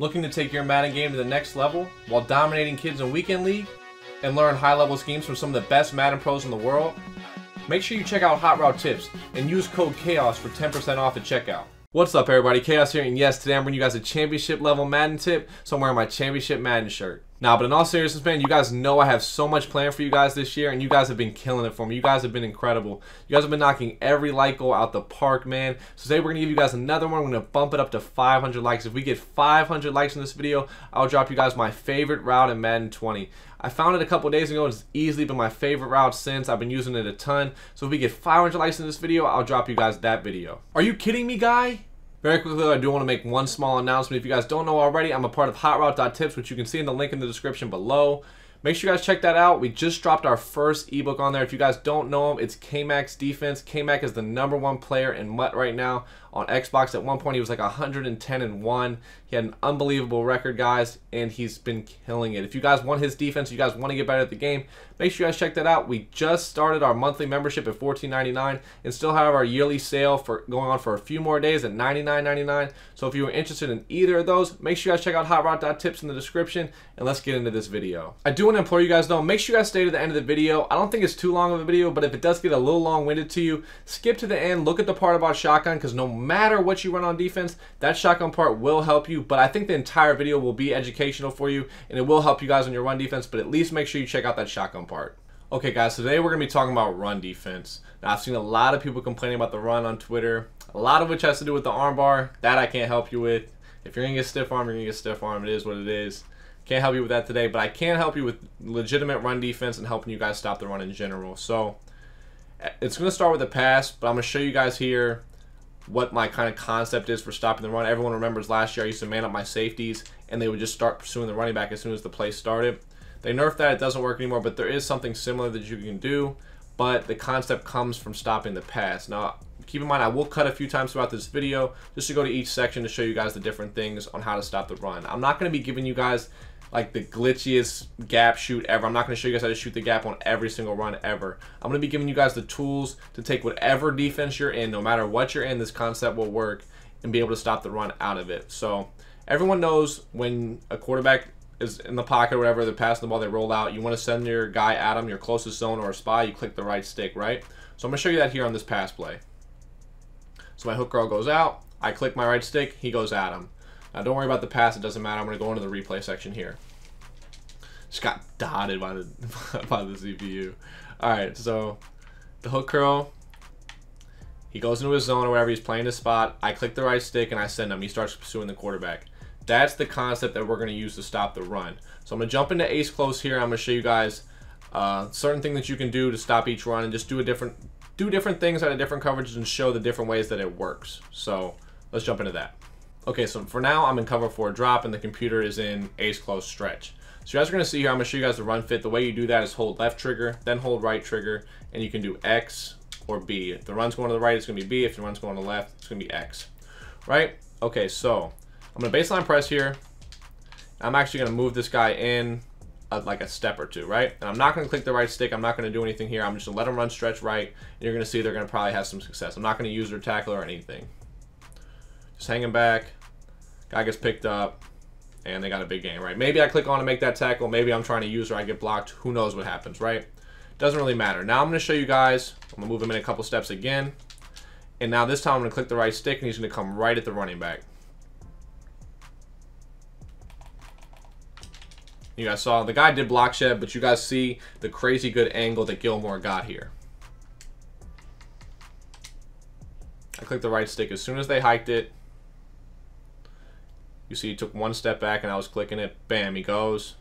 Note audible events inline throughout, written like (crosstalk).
Looking to take your Madden game to the next level while dominating kids in Weekend League and learn high level schemes from some of the best Madden pros in the world? Make sure you check out Hot Route Tips and use code CHAOS for 10% off at checkout. What's up everybody, Chaos here, and yes, today I'm bringing you guys a championship level Madden tip, so I'm wearing my championship Madden shirt. Now, but in all seriousness, man, you guys know I have so much planned for you guys this year, and you guys have been killing it for me. You guys have been incredible. You guys have been knocking every like goal out the park, man. So today we're going to give you guys another one. We're going to bump it up to 500 likes. If we get 500 likes in this video, I'll drop you guys my favorite route in Madden 20. I found it a couple days ago. It's easily been my favorite route since. I've been using it a ton. So if we get 500 likes in this video, I'll drop you guys that video. Are you kidding me, guy? Very quickly, I do want to make one small announcement. If you guys don't know already, I'm a part of HotRoute.tips, which you can see in the link in the description below. Make sure you guys check that out. We just dropped our first ebook on there. If you guys don't know him, it's K-Mac's defense. K-Mac is the number one player in MUT right now on Xbox. At one point, he was like 110 and 1. He had an unbelievable record, guys, and he's been killing it. If you guys want his defense, you guys want to get better at the game, make sure you guys check that out. We just started our monthly membership at $14.99 and still have our yearly sale for going on for a few more days at $99.99. So if you are interested in either of those, make sure you guys check out hotroute.tips in the description and let's get into this video. I do want to implore you guys though, make sure you guys stay to the end of the video. I don't think it's too long of a video, but if it does get a little long-winded to you, skip to the end, look at the part about shotgun because no matter what you run on defense, that shotgun part will help you, but I think the entire video will be educational for you, and it will help you guys on your run defense, but at least make sure you check out that shotgun part. Okay guys, today we're going to be talking about run defense. Now I've seen a lot of people complaining about the run on Twitter, a lot of which has to do with the armbar. That I can't help you with. If you're going to get stiff arm, you're going to get stiff arm. It is what it is. Can't help you with that today, but I can help you with legitimate run defense and helping you guys stop the run in general. So it's going to start with the pass, but I'm going to show you guys here what my kind of concept is for stopping the run. Everyone remembers last year I used to man up my safeties and they would just start pursuing the running back as soon as the play started. They nerfed that, it doesn't work anymore, but there is something similar that you can do, but the concept comes from stopping the pass. Now, keep in mind, I will cut a few times throughout this video just to go to each section to show you guys the different things on how to stop the run. I'm not going to be giving you guys like the glitchiest gap shoot ever. I'm not going to show you guys how to shoot the gap on every single run ever. I'm going to be giving you guys the tools to take whatever defense you're in, no matter what you're in, this concept will work and be able to stop the run out of it. So everyone knows when a quarterback is in the pocket or whatever, they're passing the ball, they roll out, you want to send your guy at him, your closest zone or a spy, you click the right stick, right? So I'm going to show you that here on this pass play. So my hook curl goes out, I click my right stick, he goes at him. Now don't worry about the pass, it doesn't matter. I'm going to go into the replay section here. Just got dotted by the (laughs) by the CPU. Alright, so the hook curl, he goes into his zone or wherever he's playing his spot. I click the right stick and I send him. He starts pursuing the quarterback. That's the concept that we're going to use to stop the run. So I'm going to jump into ace close here. I'm going to show you guys uh, certain thing that you can do to stop each run and just do a different do different things out of different coverages and show the different ways that it works. So let's jump into that. Okay, so for now, I'm in cover four drop, and the computer is in ace close stretch. So you guys are going to see here, I'm going to show you guys the run fit. The way you do that is hold left trigger, then hold right trigger, and you can do X or B. If the run's going to the right, it's going to be B. If the run's going to the left, it's going to be X. Right? Okay, so I'm going to baseline press here. I'm actually going to move this guy in a, like a step or two, right? And I'm not going to click the right stick. I'm not going to do anything here. I'm just going to let them run stretch right. And you're going to see they're going to probably have some success. I'm not going to use their tackle or anything. Just hanging back. Guy gets picked up. And they got a big game, right? Maybe I click on to make that tackle. Maybe I'm trying to use or I get blocked. Who knows what happens, right? Doesn't really matter. Now I'm going to show you guys. I'm going to move him in a couple steps again. And now this time I'm going to click the right stick and he's going to come right at the running back. You guys saw the guy did block shed, but you guys see the crazy good angle that Gilmore got here. I clicked the right stick as soon as they hiked it. You see he took one step back and I was clicking it. Bam, he goes.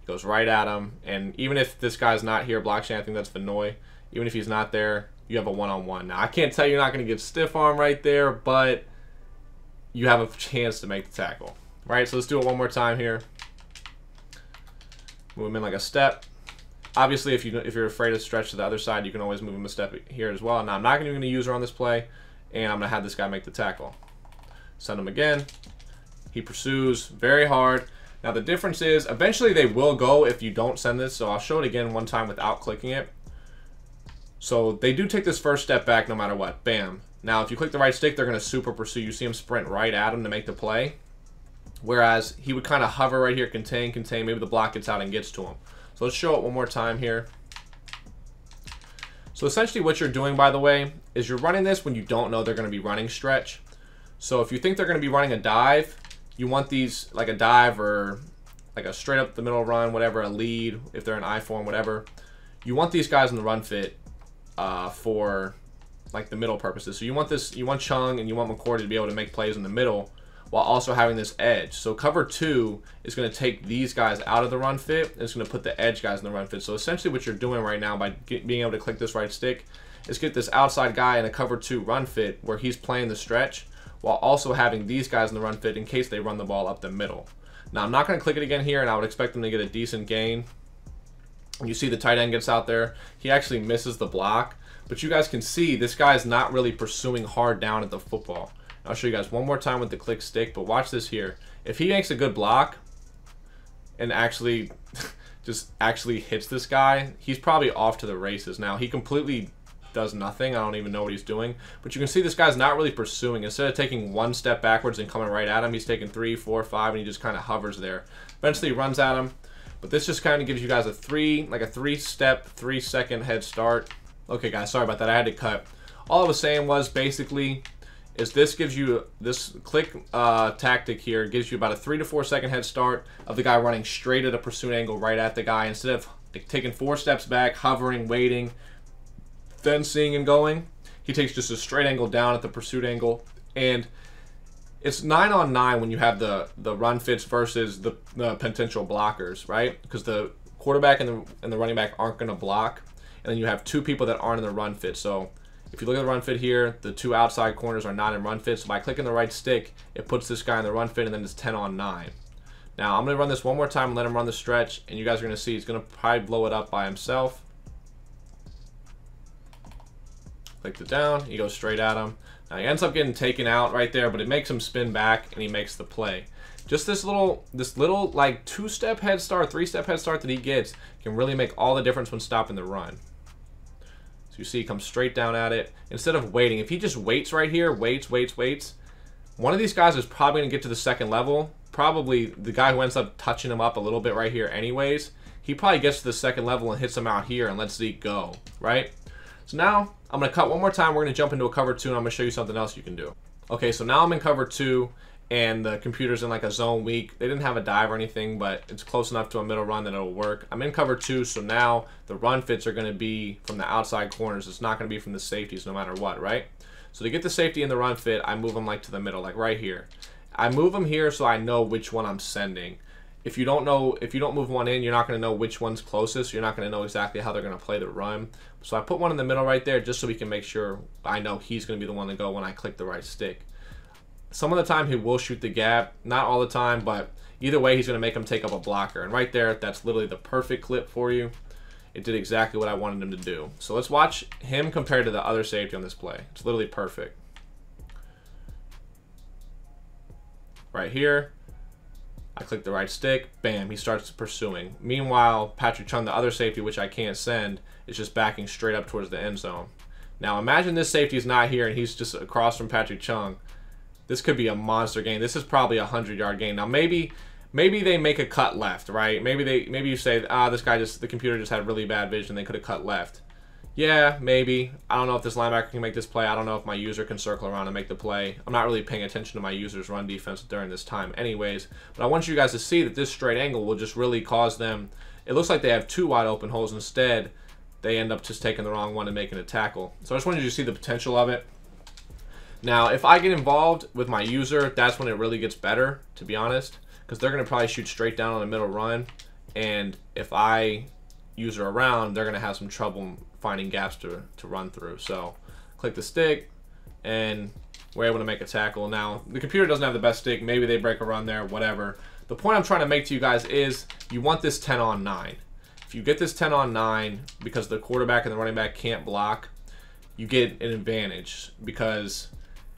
He goes right at him. And even if this guy's not here, blockchain, I think that's Van Noy. Even if he's not there, you have a one-on-one. -on -one. Now, I can't tell you you're not going to give stiff arm right there, but you have a chance to make the tackle. Right, so let's do it one more time here. Move him in like a step. Obviously, if, you, if you're afraid to stretch to the other side, you can always move him a step here as well. Now, I'm not even going to use her on this play, and I'm going to have this guy make the tackle. Send him again. He pursues very hard. Now the difference is, eventually they will go if you don't send this, so I'll show it again one time without clicking it. So they do take this first step back no matter what. Bam. Now if you click the right stick, they're going to super pursue. You see him sprint right at him to make the play. Whereas he would kind of hover right here, contain, contain. Maybe the block gets out and gets to him. So let's show it one more time here. So essentially what you're doing, by the way, is you're running this when you don't know they're going to be running stretch. So if you think they're going to be running a dive, you want these like a dive or like a straight up the middle run, whatever, a lead, if they're in I form, whatever. You want these guys in the run fit uh, for like the middle purposes. So you want this, you want Chung and you want McCourty to be able to make plays in the middle while also having this edge. So cover two is going to take these guys out of the run fit it's going to put the edge guys in the run fit. So essentially what you're doing right now by get, being able to click this right stick is get this outside guy in a cover two run fit where he's playing the stretch while also having these guys in the run fit in case they run the ball up the middle. Now I'm not going to click it again here and I would expect them to get a decent gain. You see the tight end gets out there. He actually misses the block. But you guys can see this guy is not really pursuing hard down at the football. I'll show you guys one more time with the click stick, but watch this here. If he makes a good block and actually (laughs) just actually hits this guy, he's probably off to the races. Now, he completely does nothing. I don't even know what he's doing. But you can see this guy's not really pursuing. Instead of taking one step backwards and coming right at him, he's taking three, four, five, and he just kind of hovers there. Eventually, he runs at him. But this just kind of gives you guys a three, like a three-step, three-second head start. Okay, guys, sorry about that. I had to cut. All I was saying was basically is this gives you this click uh, tactic here gives you about a three to four second head start of the guy running straight at a pursuit angle right at the guy instead of taking four steps back, hovering, waiting, then seeing and going. He takes just a straight angle down at the pursuit angle, and it's nine on nine when you have the the run fits versus the, the potential blockers, right? Because the quarterback and the and the running back aren't going to block, and then you have two people that aren't in the run fit. So if you look at the run fit here, the two outside corners are not in run fit. So by clicking the right stick, it puts this guy in the run fit, and then it's 10 on 9. Now, I'm going to run this one more time and let him run the stretch, and you guys are going to see he's going to probably blow it up by himself. Click it down. He goes straight at him. Now, he ends up getting taken out right there, but it makes him spin back, and he makes the play. Just this little, this little, like, two-step head start, three-step head start that he gets can really make all the difference when stopping the run. So you see he comes straight down at it. Instead of waiting, if he just waits right here, waits, waits, waits, one of these guys is probably going to get to the second level. Probably the guy who ends up touching him up a little bit right here anyways. He probably gets to the second level and hits him out here and lets Zeke go, right? So now I'm to cut one more time. We're to jump into a cover two and I'm to show you something else you can do. Okay, so now I'm in cover two and the computer's in like a zone weak. They didn't have a dive or anything, but it's close enough to a middle run that it'll work. I'm in cover two, so now the run fits are to be from the outside corners. It's not to be from the safeties no matter what, right? So to get the safety in the run fit, I move them like to the middle, like right here. I move them here so I know which one I'm sending. If you don't know, if you don't move one in, you're not going to know which one's closest. You're not going to know exactly how they're going to play the run. So I put one in the middle right there just so we can make sure I know he's going to be the one to go when I click the right stick. Some of the time he will shoot the gap, not all the time, but either way he's going to make him take up a blocker. And right there, that's literally the perfect clip for you. It did exactly what I wanted him to do. So let's watch him compared to the other safety on this play. It's literally perfect. Right here, I click the right stick, bam, he starts pursuing. Meanwhile, Patrick Chung, the other safety, which I can't send, is just backing straight up towards the end zone. Now imagine this safety is not here and he's just across from Patrick Chung this could be a monster game. This is probably a hundred yard game. Now maybe maybe they make a cut left, right? Maybe they maybe you say, ah, this guy just the computer just had really bad vision. They could have cut left. Yeah, maybe. I don't know if this linebacker can make this play. I don't know if my user can circle around and make the play. I'm not really paying attention to my user's run defense during this time anyways. But I want you guys to see that this straight angle will just really cause them... It looks like they have two wide open holes. Instead, they end up just taking the wrong one and making a tackle. So I just wanted you to see the potential of it. Now, if I get involved with my user, that's when it really gets better, to be honest, because they're going to probably shoot straight down on the middle run, and if I user around, they're going to have some trouble finding gaps to, to run through. So, click the stick, and we're able to make a tackle. Now, the computer doesn't have the best stick. Maybe they break a run there, whatever. The point I'm trying to make to you guys is you want this 10 on 9. If you get this 10 on 9 because the quarterback and the running back can't block, you get an advantage because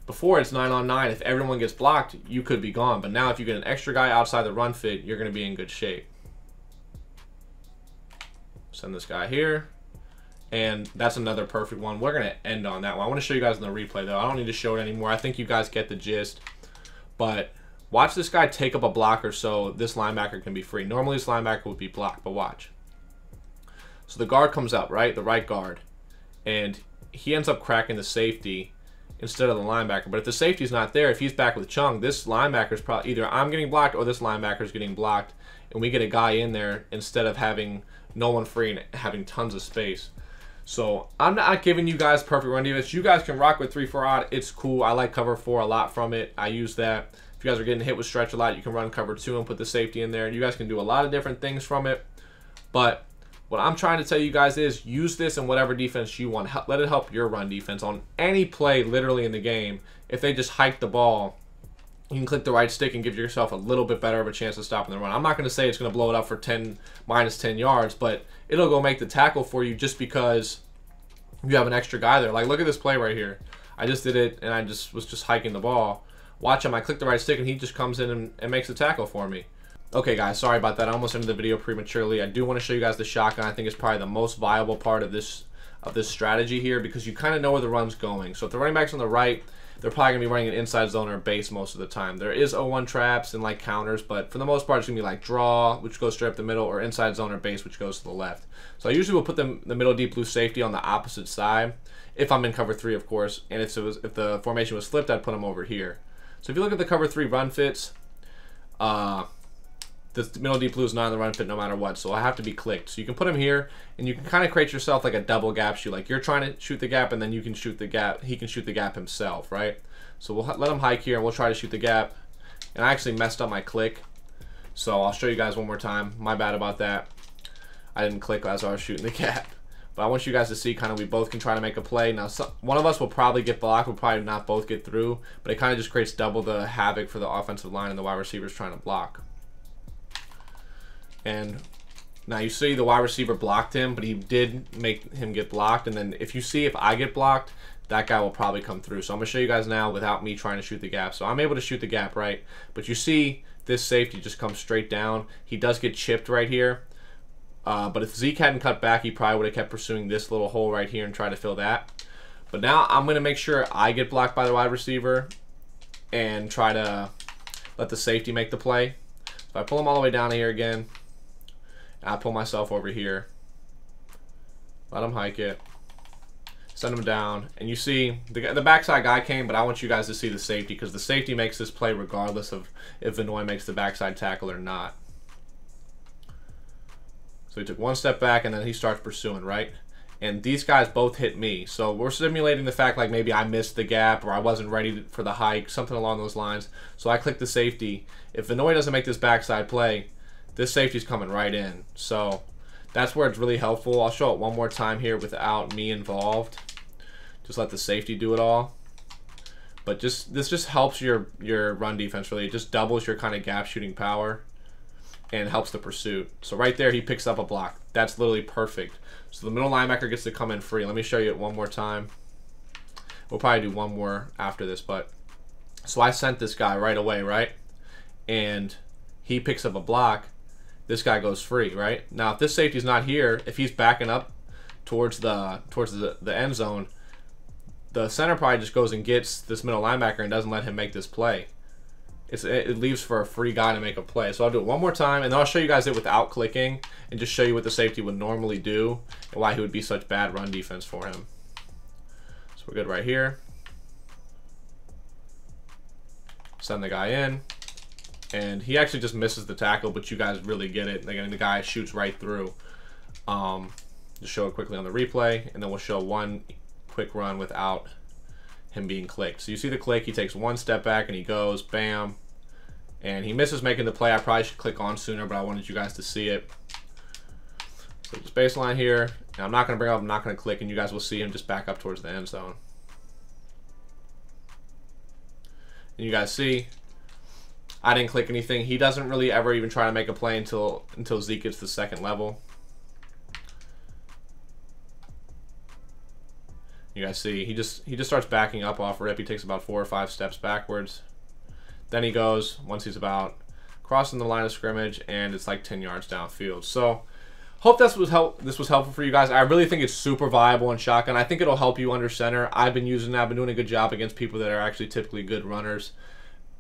before it's 9 on 9. If everyone gets blocked, you could be gone. But now if you get an extra guy outside the run fit, you're going to be in good shape. Send this guy here. And that's another perfect one. We're going to end on that one. I want to show you guys in the replay, though. I don't need to show it anymore. I think you guys get the gist. But Watch this guy take up a blocker so this linebacker can be free. Normally this linebacker would be blocked, but watch. So the guard comes up, right? The right guard. And he ends up cracking the safety instead of the linebacker. But if the safety's not there, if he's back with Chung, this linebacker's probably either I'm getting blocked or this linebacker's getting blocked. And we get a guy in there instead of having no one free and having tons of space. So I'm not giving you guys perfect run defense. You guys can rock with 3-4 odd. It's cool. I like cover 4 a lot from it. I use that. If you guys are getting hit with stretch a lot, you can run cover 2 and put the safety in there. You guys can do a lot of different things from it. But what I'm trying to tell you guys is use this in whatever defense you want. Let it help your run defense on any play literally in the game. If they just hike the ball, you can click the right stick and give yourself a little bit better of a chance of stopping the run. I'm not going to say it's going to blow it up for 10 minus 10 yards, but it'll go make the tackle for you just because you have an extra guy there. Like, look at this play right here. I just did it, and I just was just hiking the ball. Watch him. I click the right stick, and he just comes in and, and makes a tackle for me. Okay, guys, sorry about that. I almost ended the video prematurely. I do want to show you guys the shotgun. I think it's probably the most viable part of this of this strategy here because you kind of know where the run's going. So if the running back's on the right, they're probably going to be running an inside zone or base most of the time. There is 0-1 traps and like counters, but for the most part, it's going to be like draw, which goes straight up the middle, or inside zone or base, which goes to the left. So I usually will put them the middle deep blue safety on the opposite side, if I'm in cover three, of course. And if, it was, if the formation was flipped, I'd put them over here. So if you look at the cover three run fits, uh, the middle deep blue is not in the run fit no matter what, so I have to be clicked. So you can put him here, and you can kind of create yourself like a double gap shoot. Like you're trying to shoot the gap, and then you can shoot the gap. He can shoot the gap himself, right? So we'll let him hike here, and we'll try to shoot the gap. And I actually messed up my click, so I'll show you guys one more time. My bad about that. I didn't click as I was shooting the (laughs) gap. But I want you guys to see kind of we both can try to make a play. Now, some, one of us will probably get blocked. We'll probably not both get through. But it kind of just creates double the havoc for the offensive line and the wide receivers trying to block. And now you see the wide receiver blocked him, but he did make him get blocked. And then if you see if I get blocked, that guy will probably come through. So I'm going to show you guys now without me trying to shoot the gap. So I'm able to shoot the gap, right? But you see this safety just comes straight down. He does get chipped right here. Uh, but if Zeke hadn't cut back, he probably would have kept pursuing this little hole right here and tried to fill that. But now I'm going to make sure I get blocked by the wide receiver and try to let the safety make the play. So I pull him all the way down here again. I pull myself over here. Let him hike it. Send him down. And you see, the, the backside guy came, but I want you guys to see the safety because the safety makes this play regardless of if Van Noy makes the backside tackle or not. So he took one step back and then he starts pursuing, right? And these guys both hit me. So we're simulating the fact like maybe I missed the gap or I wasn't ready for the hike, something along those lines. So I click the safety. If Van Noy doesn't make this backside play, this safety's coming right in. So that's where it's really helpful. I'll show it one more time here without me involved. Just let the safety do it all. But just this just helps your your run defense really. It just doubles your kind of gap shooting power and helps the pursuit. So right there he picks up a block. That's literally perfect. So the middle linebacker gets to come in free. Let me show you it one more time. We'll probably do one more after this, but so I sent this guy right away, right? And he picks up a block this guy goes free, right? Now, if this safety's not here, if he's backing up towards the towards the, the end zone, the center probably just goes and gets this middle linebacker and doesn't let him make this play. It's, it leaves for a free guy to make a play. So I'll do it one more time, and then I'll show you guys it without clicking and just show you what the safety would normally do and why he would be such bad run defense for him. So we're good right here. Send the guy in and he actually just misses the tackle, but you guys really get it. Again, the guy shoots right through. Um, just show it quickly on the replay, and then we'll show one quick run without him being clicked. So you see the click, he takes one step back and he goes, bam, and he misses making the play. I probably should click on sooner, but I wanted you guys to see it. So just baseline here, and I'm not going to bring up, I'm not going to click, and you guys will see him just back up towards the end zone. And you guys see, I didn't click anything. He doesn't really ever even try to make a play until until Zeke gets the second level. You guys see, he just he just starts backing up off rip. He takes about four or five steps backwards. Then he goes once he's about crossing the line of scrimmage, and it's like 10 yards downfield. So hope this was help this was helpful for you guys. I really think it's super viable in shotgun. I think it'll help you under center. I've been using that. I've been doing a good job against people that are actually typically good runners.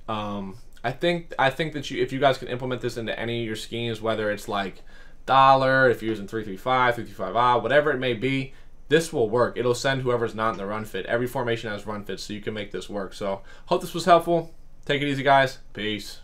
Um, I think I think that you if you guys can implement this into any of your schemes, whether it's like dollar, if you're using 335, 335 odd, whatever it may be, this will work. It'll send whoever's not in the run fit. Every formation has run fits, so you can make this work. So hope this was helpful. Take it easy, guys. Peace.